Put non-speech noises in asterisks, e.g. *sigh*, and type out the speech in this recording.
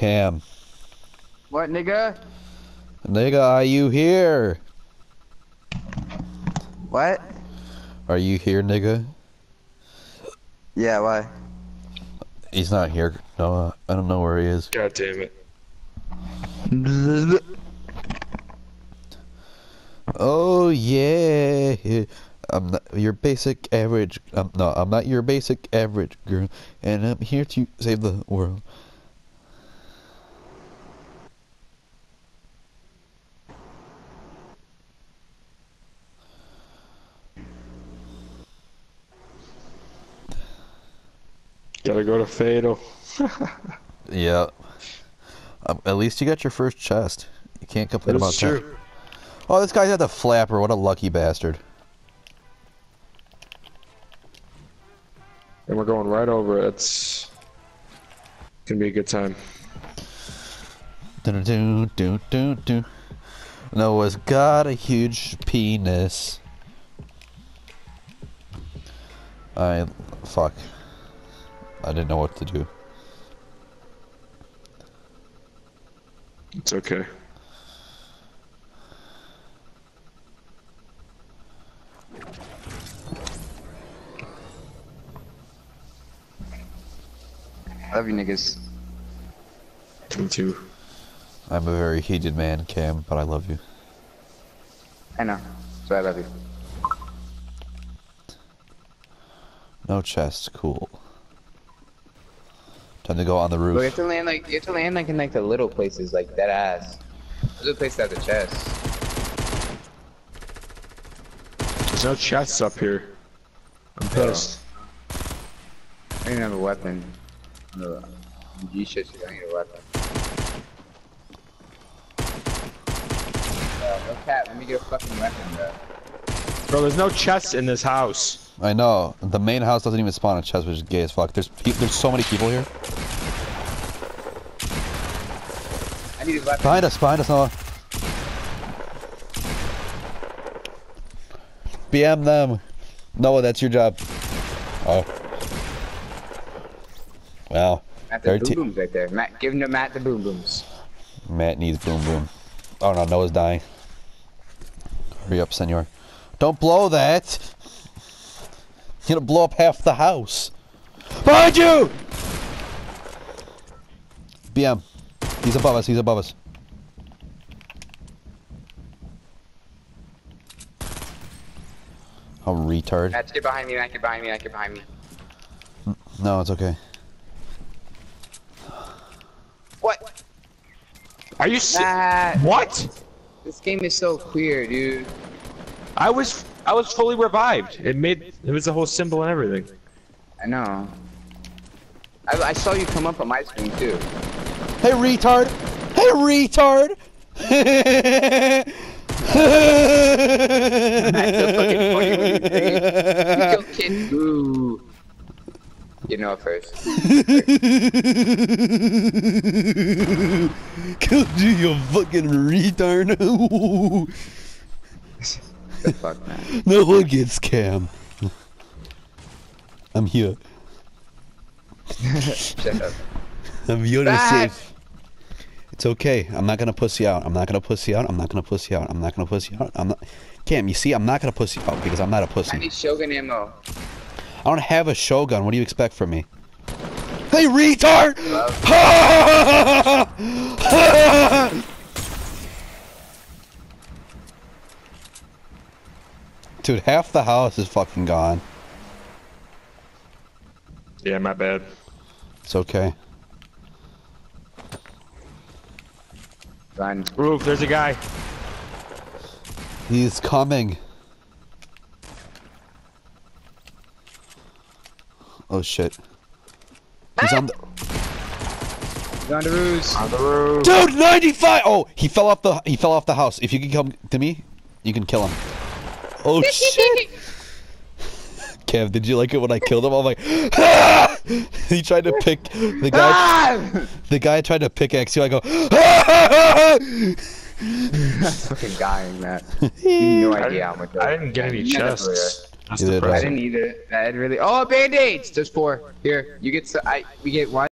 Cam. What, nigga? Nigga, are you here? What? Are you here, nigga? Yeah, why? He's not here. No, I don't know where he is. God damn it. Oh yeah, I'm not your basic average. Um, no, I'm not your basic average girl, and I'm here to save the world. Gotta go to Fatal. *laughs* Yeah. Um, at least you got your first chest. You can't complain about That's that. true. Oh, this guy's at the flapper. What a lucky bastard. And we're going right over it. It's gonna be a good time. Dun dun dun dun dun. Noah's got a huge penis. I fuck. I didn't know what to do. It's okay. Love you niggas. Me too. I'm a very heated man, Cam, but I love you. I know. So I love you. No chest, cool. Time to go on the But you have to land like you have to land like in like the little places, like that ass. There's a place that has a chest. There's no chests up here. I'm pissed. I don't have a weapon. No. G shit, you don't need a weapon. Uh, no cat, let me get a fucking weapon, bro. Bro, there's no chests in this house. I know. The main house doesn't even spawn a chest, which is gay as fuck. There's there's so many people here. I need a weapon. Behind us, behind us, Noah. BM them. Noah, that's your job. Oh. Well, Matt the They're boom t- booms right there. Matt, give him to Matt the boom booms. Matt needs boom boom. Oh no, Noah's dying. Hurry up, senor. Don't blow that! You're gonna blow up half the house. Behind you! BM. He's above us, he's above us. Oh, retard. Matt, get behind me, Matt, get behind me, Matt, get behind me. No, it's okay. What? Are you si- Matt! What? This game is so queer, dude. I was I was fully revived. It made it was the whole symbol and everything. I know. I, I saw you come up on my screen too. Hey, retard! Hey, retard! *laughs* Matt's so fucking funny when you say it. You kill kid. Ooh. You know it first. *laughs* Killed you, you fucking retard. *laughs* The fuck, man. *laughs* no one gets cam. I'm here. *laughs* Shut up. I'm here to save. It's okay. I'm not gonna pussy out. I'm not gonna pussy out. I'm not gonna pussy out. I'm not gonna pussy out. I'm not. Cam, you see, I'm not gonna pussy out because I'm not a pussy. need Shogun ammo. I don't have a shogun. What do you expect from me? Hey, retard! *laughs* Dude, half the house is fucking gone. Yeah, my bad. It's okay. Run. Roof, there's a guy. He's coming. Oh shit. He's on the Run the ruse. On the roof. Dude, 95! Oh, he fell off the he fell off the house. If you can come to me, you can kill him. Oh *laughs* shit. Kev, did you like it when I killed him? I'm like, ah! *laughs* he tried to pick the guy. Ah! The guy tried to pickaxe you. I go, *laughs* ah! fucking dying, Matt. No I idea how didn't, much. I didn't get any Never chests. That's Neither did I. I didn't either. That really. Oh, band-aids. There's four. Here, you get. So, I. We get one.